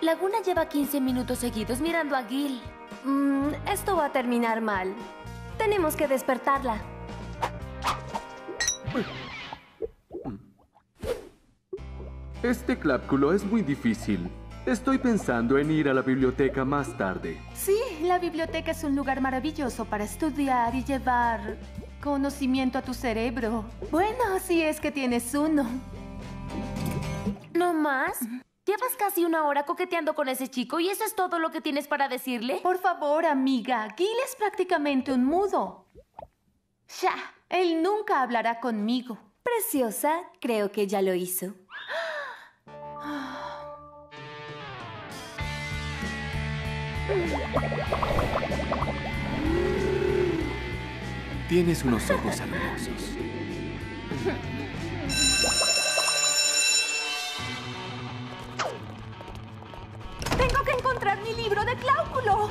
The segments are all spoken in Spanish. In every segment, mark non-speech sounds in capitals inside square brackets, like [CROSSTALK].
Laguna lleva 15 minutos seguidos mirando a Gil. Mm, esto va a terminar mal. Tenemos que despertarla. Este clápculo es muy difícil. Estoy pensando en ir a la biblioteca más tarde. Sí, la biblioteca es un lugar maravilloso para estudiar y llevar conocimiento a tu cerebro. Bueno, si es que tienes uno. ¿No más? Llevas casi una hora coqueteando con ese chico y eso es todo lo que tienes para decirle. Por favor, amiga, Gil es prácticamente un mudo. Ya, él nunca hablará conmigo. Preciosa, creo que ya lo hizo. Tienes unos ojos hermosos. Mi libro de cálculo!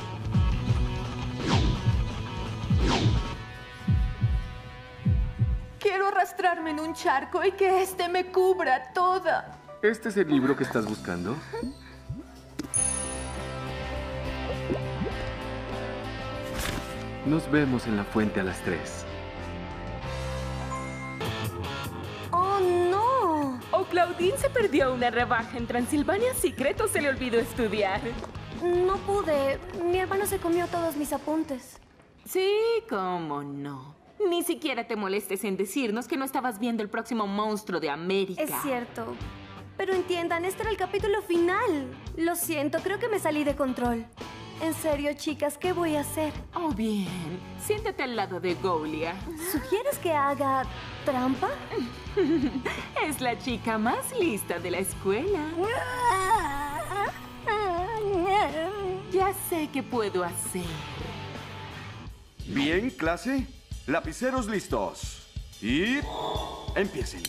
Quiero arrastrarme en un charco y que este me cubra toda. ¿Este es el libro que estás buscando? Nos vemos en la fuente a las tres. ¡Oh, no! O Claudine se perdió una rebaja en Transilvania Secret o se le olvidó estudiar. No pude. Mi hermano se comió todos mis apuntes. Sí, cómo no. Ni siquiera te molestes en decirnos que no estabas viendo el próximo monstruo de América. Es cierto. Pero entiendan, este era el capítulo final. Lo siento, creo que me salí de control. En serio, chicas, ¿qué voy a hacer? Oh, bien. Siéntate al lado de Golia. ¿Sugieres que haga trampa? [LAUGHS] Es la chica más lista de la escuela. Ya sé qué puedo hacer. Bien, clase. Lapiceros listos. Y... empiecen.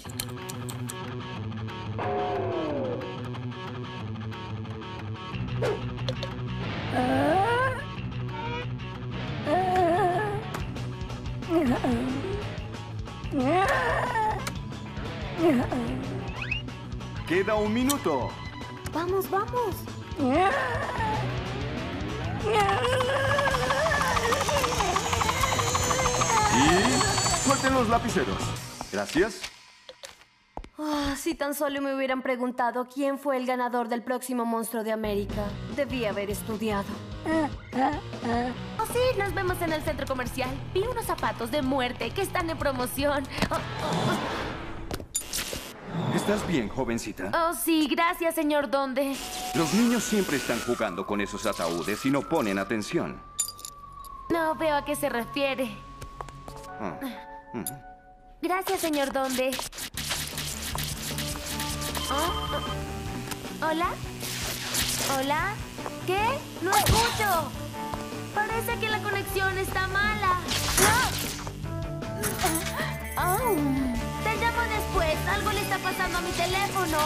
Queda un minuto. Vamos, vamos. Suelten los lapiceros. Gracias. Ah, si tan solo me hubieran preguntado quién fue el ganador del próximo monstruo de América. Debí haber estudiado. Oh, sí, nos vemos en el centro comercial. Vi unos zapatos de muerte que están en promoción. Oh, ¿Estás bien, jovencita? oh, sí, gracias, señor Donde. Los niños siempre están jugando con esos ataúdes y no ponen atención. No veo a qué se refiere. Ah. Gracias, señor Donde. Oh, oh. ¿Hola? ¿Hola? ¿Qué? ¡No escucho! Parece que la conexión está mala. ¡No! Oh. Te llamo después. Algo le está pasando a mi teléfono.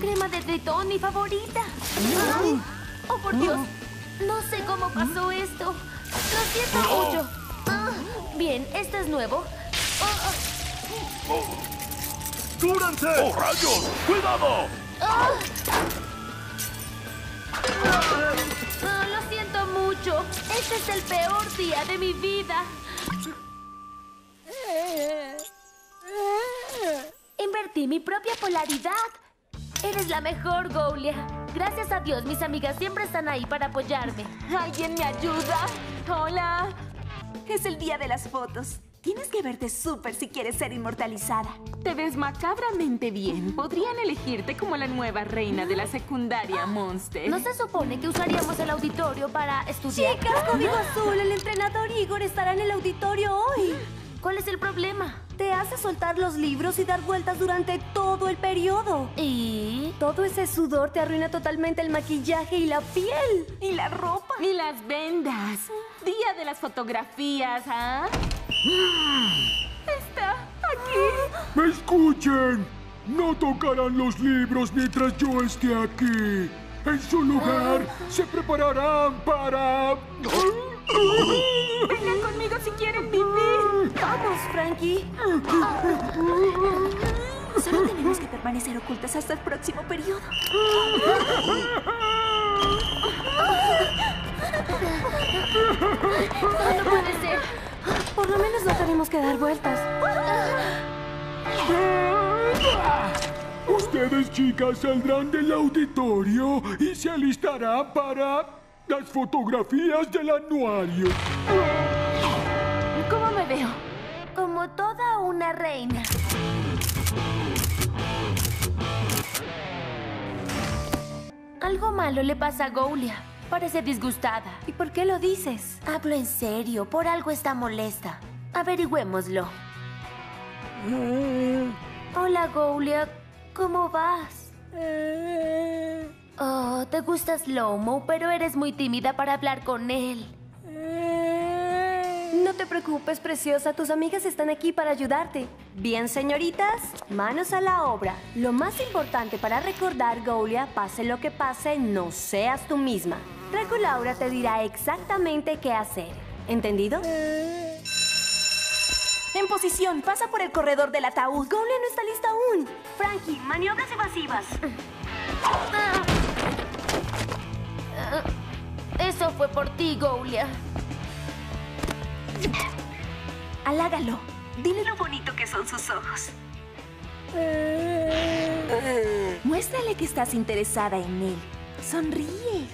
Crema de tritón, mi favorita. Ay, Oh, por Dios. No sé cómo pasó esto. Lo siento mucho. Ah, bien, esto es nuevo. Oh, oh. ¡Oh, rayos! ¡Cuidado! ah. Ah, lo siento mucho. Este es el peor día de mi vida. Invertí mi propia polaridad. Eres la mejor, Goulia. Gracias a Dios, mis amigas siempre están ahí para apoyarme. ¿Alguien me ayuda? Hola. Es el día de las fotos. Tienes que verte súper si quieres ser inmortalizada. Te ves macabramente bien. Podrían elegirte como la nueva reina de la secundaria [GASPS] Monster. ¿No se supone que usaríamos el auditorio para estudiar? Chicas, código [GASPS] azul, el entrenador Igor estará en el auditorio hoy. [GASPS] ¿Cuál es el problema? Te hace soltar los libros y dar vueltas durante todo el periodo. ¿Y? Todo ese sudor te arruina totalmente el maquillaje y la piel. Y la ropa. Y las vendas. Día de las fotografías, ¿ah? [GASPS] Está aquí. ¡Me escuchen! No tocarán los libros mientras yo esté aquí. En su lugar, se prepararán para... Vengan conmigo si quieren vivir. Frankie. Solo tenemos que permanecer ocultas hasta el próximo periodo. No puede ser. Por lo menos no tenemos que dar vueltas. Ustedes, chicas, saldrán del auditorio y se alistarán para las fotografías del anuario. ¿Cómo me veo? Como toda una reina. Algo malo le pasa a Goulia. Parece disgustada. ¿Y por qué lo dices? Hablo en serio, por algo está molesta. Averigüémoslo. Hola, Goulia. ¿Cómo vas? Oh, te gusta Slowmo, pero eres muy tímida para hablar con él. No te preocupes, preciosa. Tus amigas están aquí para ayudarte. Bien, señoritas, manos a la obra. Lo más importante para recordar, Goulia, pase lo que pase, no seas tú misma. Draco Laura te dirá exactamente qué hacer. ¿Entendido? En posición, pasa por el corredor del ataúd. Goulia no está lista aún. Frankie, maniobras evasivas. Ti, Goulia. Halágalo. Dile lo bonito que son sus ojos. Muéstrale que estás interesada en él. Sonríe.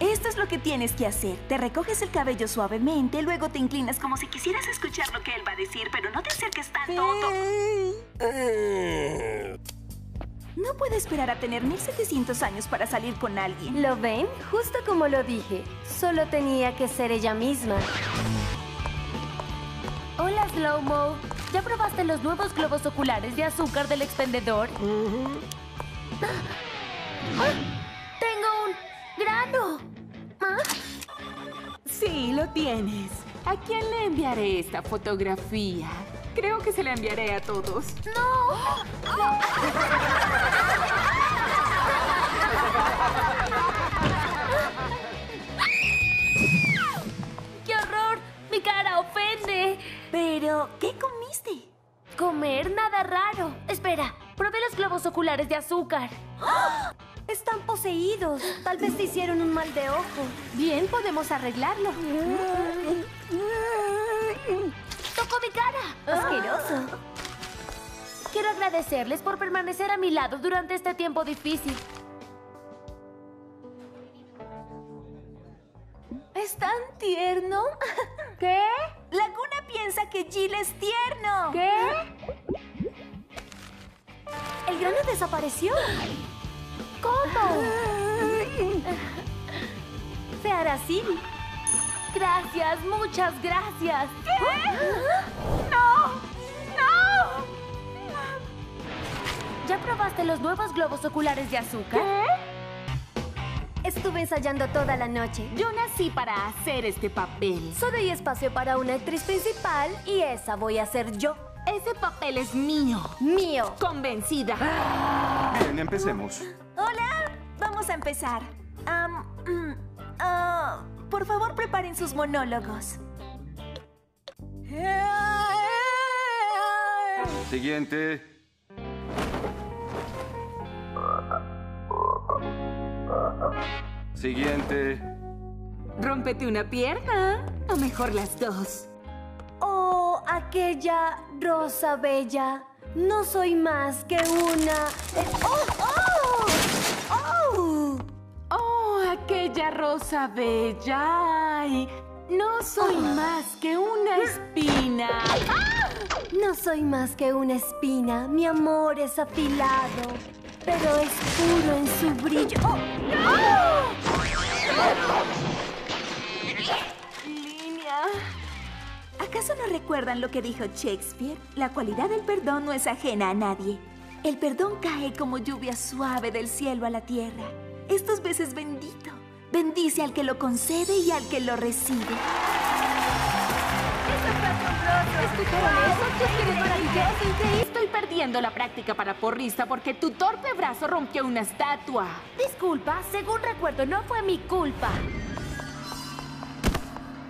Esto es lo que tienes que hacer. Te recoges el cabello suavemente, luego te inclinas como si quisieras escuchar lo que él va a decir, pero no te acerques tanto. No puede esperar a tener 1700 años para salir con alguien. ¿Lo ven? Justo como lo dije. Solo tenía que ser ella misma. Hola, Slowmo. ¿Ya probaste los nuevos globos oculares de azúcar del expendedor? ¡Ah! ¡Tengo un grano! ¿Ah? Sí, lo tienes. ¿A quién le enviaré esta fotografía? Creo que se la enviaré a todos. ¡Qué horror! ¡Mi cara ofende! Pero, ¿qué comiste? Comer nada raro. Espera, probé los globos oculares de azúcar. [GASPS] Están poseídos. Tal vez te hicieron un mal de ojo. Bien, podemos arreglarlo. [LAUGHS] Asqueroso. Quiero agradecerles por permanecer a mi lado durante este tiempo difícil. ¿Es tan tierno? ¿Qué? Laguna piensa que Jill es tierno. ¿Qué? El grano desapareció. ¿Cómo? Se hará así. Gracias, muchas gracias. ¿Ya probaste los nuevos globos oculares de azúcar? Estuve ensayando toda la noche. Yo nací para hacer este papel. Solo hay espacio para una actriz principal y esa voy a ser yo. Ese papel es mío. Mío. Convencida. Bien, empecemos. Hola, vamos a empezar. Mm, ah, por favor, preparen sus monólogos. Siguiente. Siguiente. Rómpete una pierna. O mejor las dos. Oh, aquella rosa bella. No soy más que una. ¡Oh! ¡Oh! ¡Oh! Oh, aquella rosa bella. Ay, no soy más que una espina. No soy más que una espina. Mi amor es afilado. Pero es puro en su brillo. ¡Oh! Línea. ¿Acaso no recuerdan lo que dijo Shakespeare? La cualidad del perdón no es ajena a nadie. El perdón cae como lluvia suave del cielo a la tierra. Es dos veces bendito. Bendice al que lo concede y al que lo recibe. ¿Escucharon eso? ¡Qué maravilloso! Increíble. Perdiendo la práctica para porrista porque tu torpe brazo rompió una estatua. Disculpa, según recuerdo, no fue mi culpa.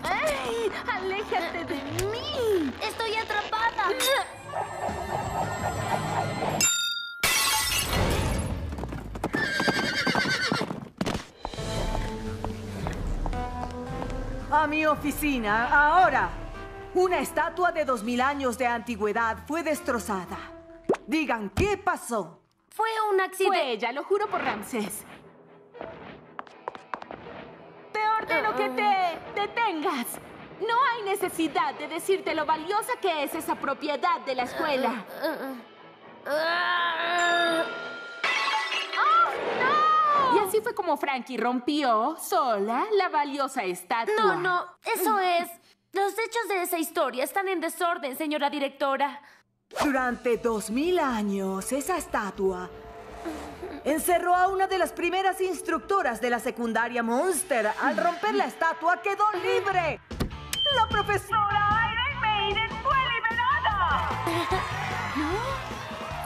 ¿Eh? ¡Aléjate de mí! ¡Estoy atrapada! A mi oficina, ahora. Una estatua de dos mil años de antigüedad fue destrozada. Digan, ¿qué pasó? Fue un accidente. Fue ella, lo juro por Ramsés. Te ordeno que te detengas. No hay necesidad de decirte lo valiosa que es esa propiedad de la escuela. Y así fue como Frankie rompió sola la valiosa estatua. No, no, eso es. Los hechos de esa historia están en desorden, señora directora. Durante dos mil años, esa estatua encerró a una de las primeras instructoras de la secundaria Monster. Al romper la estatua, quedó libre. La profesora Iron Maiden fue liberada.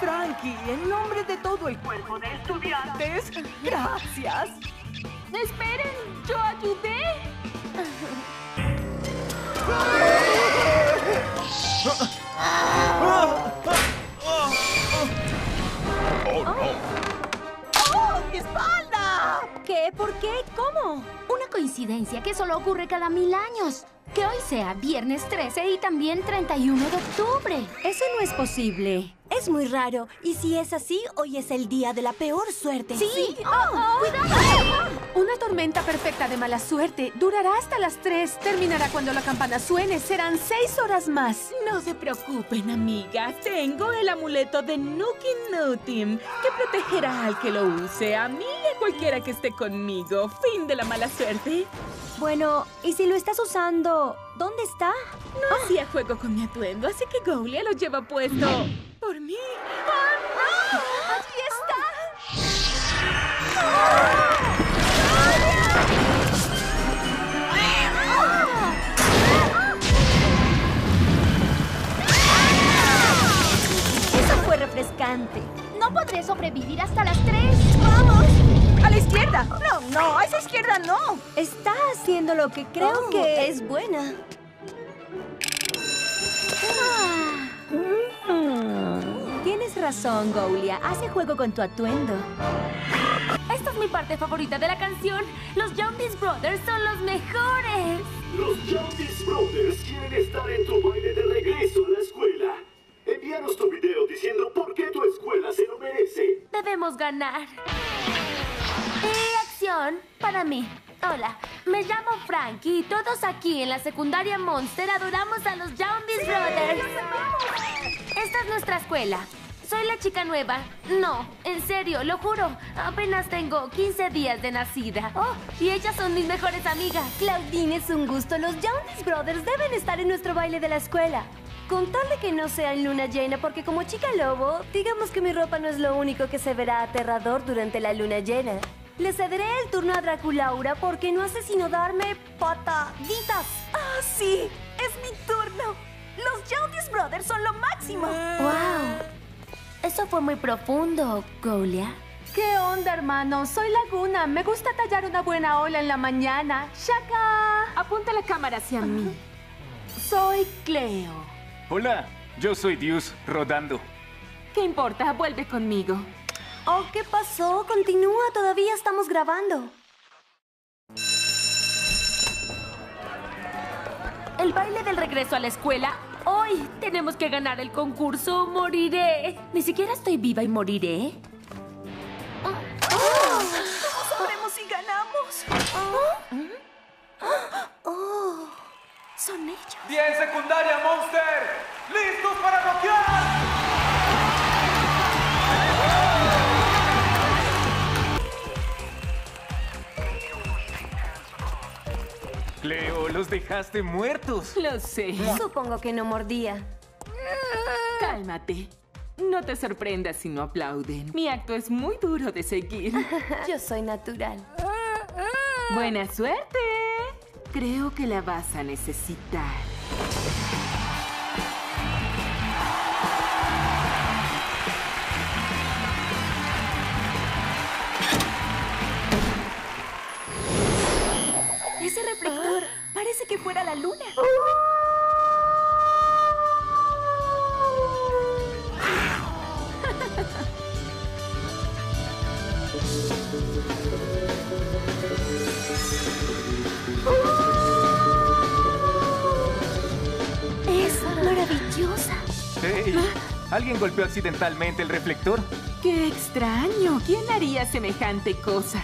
Frankie, en nombre de todo el cuerpo de estudiantes, gracias. Esperen, yo ayudé. ¡Oh, mi espalda! ¿Qué? ¿Por qué? ¿Cómo? Una coincidencia que solo ocurre cada mil años. Que hoy sea viernes 13 y también 31 de octubre. Eso no es posible. Es muy raro. Y si es así, hoy es el día de la peor suerte. Sí. Oh, ¡Cuidado! Una tormenta perfecta de mala suerte durará hasta las 3. Terminará cuando la campana suene. Serán 6 horas más. No se preocupen, amigas. Tengo el amuleto de Nuki Nutim que protegerá al que lo use, a mí y a cualquiera que esté conmigo. Fin de la mala suerte. Bueno, ¿y si lo estás usando? ¿Dónde está? No hacía juego con mi atuendo, así que Gaulia lo lleva puesto [GASPS] por No podré sobrevivir hasta las 3. ¡Vamos! ¡A la izquierda! No, no, a esa izquierda no. Está haciendo lo que creo Oh, que es buena. Tienes razón, Goulia. Hace juego con tu atuendo. Esta es mi parte favorita de la canción. Los Jonas Brothers son los mejores. Los Jonas Brothers quieren estar en tu baile de regreso a la. Video diciendo por qué tu escuela se lo merece. Debemos ganar. Y acción para mí. Hola, me llamo Frankie y todos aquí en la secundaria Monster adoramos a los Jonas Brothers. Esta es nuestra escuela. Soy la chica nueva. No, en serio, lo juro. Apenas tengo 15 días de nacida. Oh, y ellas son mis mejores amigas. Claudine, es un gusto. Los Jonas Brothers deben estar en nuestro baile de la escuela. Con tal de que no sea en luna llena, porque como chica lobo, digamos que mi ropa no es lo único que se verá aterrador durante la luna llena. Le cederé el turno a Draculaura porque no hace sino darme pataditas. ¡Ah, sí! ¡Es mi turno! ¡Los Jonas Brothers son lo máximo! ¡Wow! Eso fue muy profundo, Golia. ¿Qué onda, hermano? Soy Laguna. Me gusta tallar una buena ola en la mañana. ¡Shaka! Apunta la cámara hacia mí. Soy Cleo. Hola, yo soy Dios rodando. ¿Qué importa? Vuelve conmigo. Oh, ¿qué pasó? Continúa, todavía estamos grabando. El baile del regreso a la escuela. Hoy tenemos que ganar el concurso. Moriré. Ni siquiera estoy viva y moriré. Cleo, los dejaste muertos. Lo sé. Supongo que no mordía. Cálmate. No te sorprendas si no aplauden. Mi acto es muy duro de seguir. [LAUGHS] Yo soy natural. Buena suerte. Creo que la vas a necesitar. Parece que fuera la luna. Es maravillosa. Hey, ¿Alguien golpeó accidentalmente el reflector? ¡Qué extraño! ¿Quién haría semejante cosa?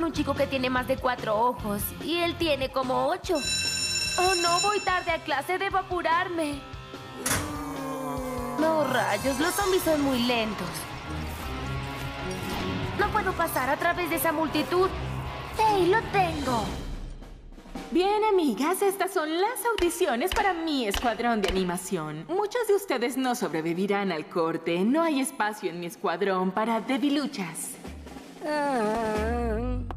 Con un chico que tiene más de cuatro ojos y él tiene como ocho. Oh, no, voy tarde a clase, debo apurarme. No, rayos, los zombies son muy lentos. No puedo pasar a través de esa multitud. ¡Hey, lo tengo! Bien, amigas, estas son las audiciones para mi escuadrón de animación. Muchos de ustedes no sobrevivirán al corte. No hay espacio en mi escuadrón para debiluchas. Eso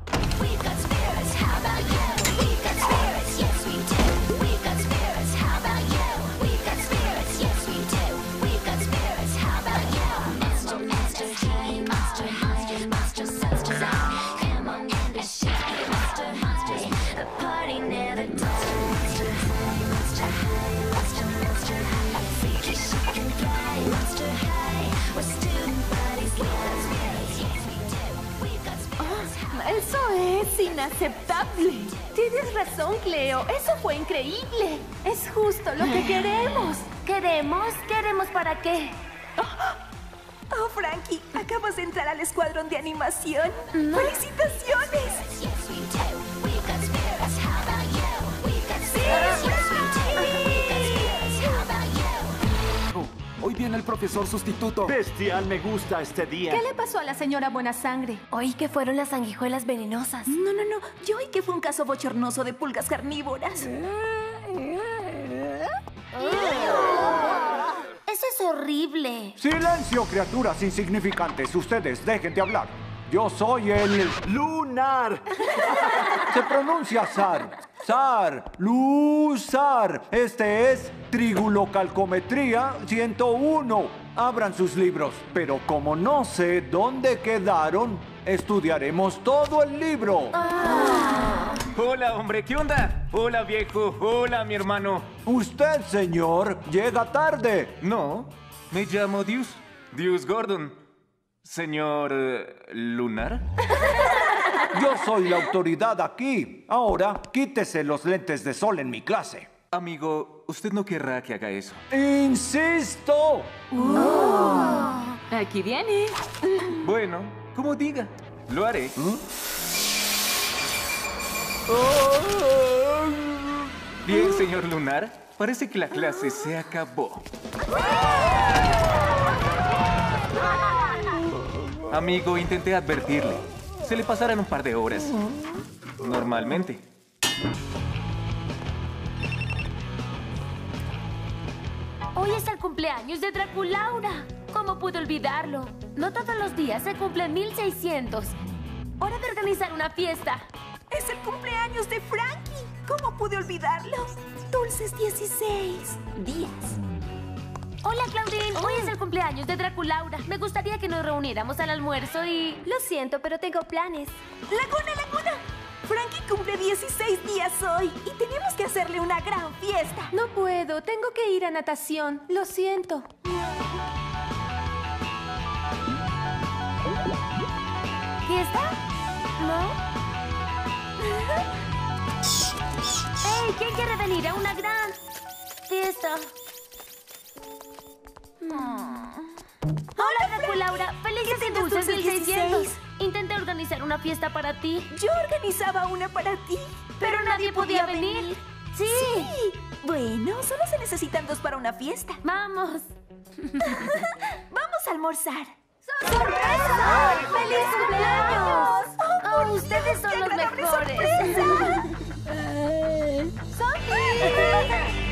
inaceptable. Tienes razón, Cleo. Eso fue increíble. Es justo lo que queremos. ¿Queremos? ¿Queremos para qué? [GASPS] Oh, Frankie, acabas de entrar al escuadrón de animación. ¡Felicitaciones! Hoy viene el profesor sustituto. Bestial, me gusta este día. ¿Qué le pasó a la señora Buena Sangre? Oí que fueron las sanguijuelas venenosas. No, no, no. Yo oí que fue un caso bochornoso de pulgas carnívoras. Eso es horrible. Silencio, criaturas insignificantes. Ustedes dejen de hablar. Yo soy el... ¡Lunar! [LAUGHS] Se pronuncia Zar. Zar. Luzar. Este es Trigulocalcometría 101. Abran sus libros. Pero como no sé dónde quedaron, estudiaremos todo el libro. Hola, hombre, ¿qué onda? Hola, viejo. Hola, mi hermano. Usted, señor, llega tarde. No, me llamo Dios. Dios Gordon. Señor... eh, Lunar. [LAUGHS] Yo soy la autoridad aquí. Ahora, quítese los lentes de sol en mi clase. Amigo, usted no querrá que haga eso. ¡Insisto! Aquí viene. Bueno, como diga, lo haré. Bien, señor Lunar, parece que la clase se acabó. Amigo, intenté advertirle. Se le pasarán un par de horas. Normalmente. Hoy es el cumpleaños de Draculaura. ¿Cómo pude olvidarlo? No todos los días se cumplen 1600. Hora de organizar una fiesta. Es el cumpleaños de Frankie. ¿Cómo pude olvidarlo? Dulces 16 días. Hola, Claudine. Hoy es el cumpleaños de Draculaura. Me gustaría que nos reuniéramos al almuerzo y... Lo siento, pero tengo planes. ¡Laguna, Laguna! Frankie cumple 16 días hoy y tenemos que hacerle una gran fiesta. No puedo. Tengo que ir a natación. Lo siento. ¿Fiesta? ¿No? [LAUGHS] ¡Hey! ¿Quién quiere venir a una gran fiesta? Hola, Draculaura. Felices y dulces 1600. Intenté organizar una fiesta para ti. Yo organizaba una para ti. Pero nadie podía venir. Sí. Sí. Bueno, solo se necesitan dos para una fiesta. Vamos. [LAUGHS] Vamos a almorzar. ¡Sorpresa! ¡Feliz cumpleaños! Oh, ustedes son ¡Qué los mejores. [LAUGHS] [LAUGHS] ¡Sophie!